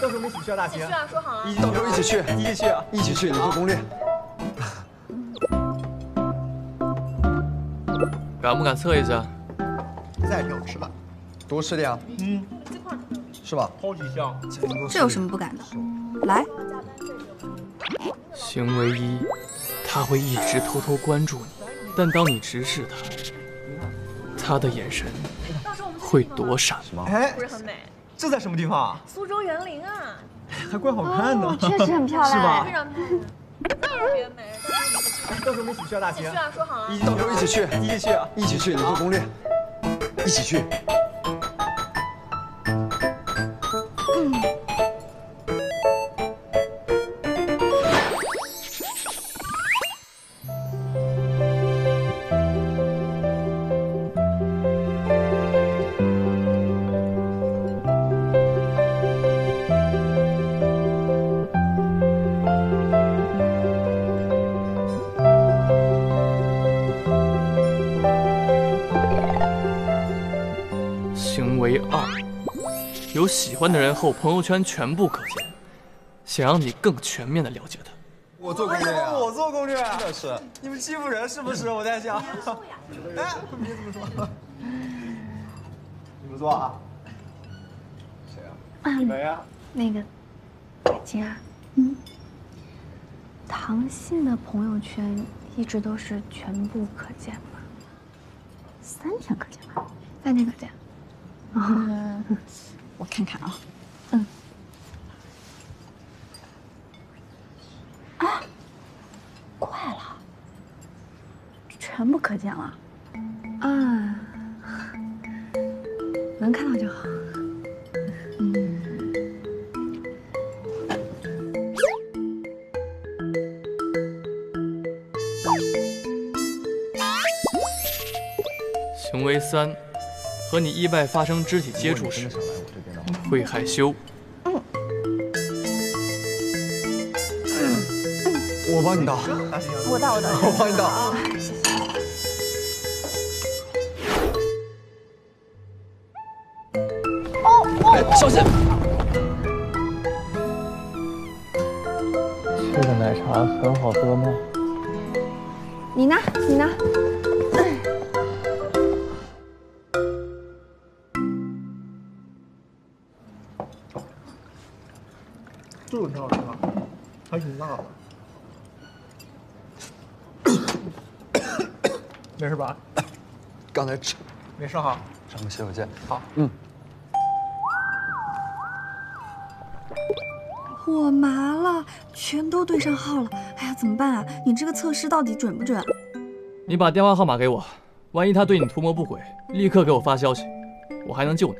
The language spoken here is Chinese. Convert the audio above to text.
到时候我们一起去啊，大秦。一起去啊，说好了。到时候一起去，一起去啊。一起去，你做攻略。敢不敢测一下？再给我吃吧，多吃点啊。嗯，是吧？超级香。这有什么不敢的？来，行为一，他会一直偷偷关注你，但当你直视他，他的眼神会躲闪。哎不，是很美。这在什么地方啊？苏州园林啊，还怪好看的。确实很漂亮，是吧非常漂亮，特别美。到时候我们一起去啊，大齐一起。去啊，说好了。到时候一起去，一起去啊。一起去，你做攻略。一起去。行为二，有喜欢的人后，朋友圈全部可见，想让你更全面的了解他。我做攻略啊。我做攻略。真的是。你们欺负人是不是？我在想。哎，别这么说。你们做啊？谁啊？你们呀？那个，海清啊，嗯，唐信的朋友圈一直都是全部可见吗？三天可见吧？三天可见。嗯，我看看啊。嗯。啊，怪了，全部可见了。啊，能看到就好。嗯，行为三，和你意外发生肢体接触时，会害羞。我帮你倒，我倒我倒，我帮你倒。啊，谢谢。哦，小心！这个奶茶很好喝吗？你呢？你呢？这个挺好吃的，还挺辣的。没事吧？刚才吃。没事哈。上个洗手间。好。嗯。我麻了，全都对上号了。哎呀，怎么办啊？你这个测试到底准不准？你把电话号码给我，万一他对你图谋不轨，立刻给我发消息，我还能救你。